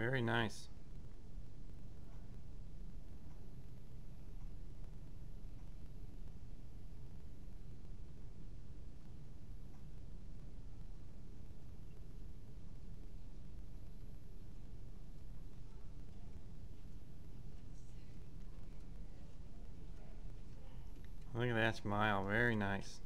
Very nice. Look at that smile, very nice.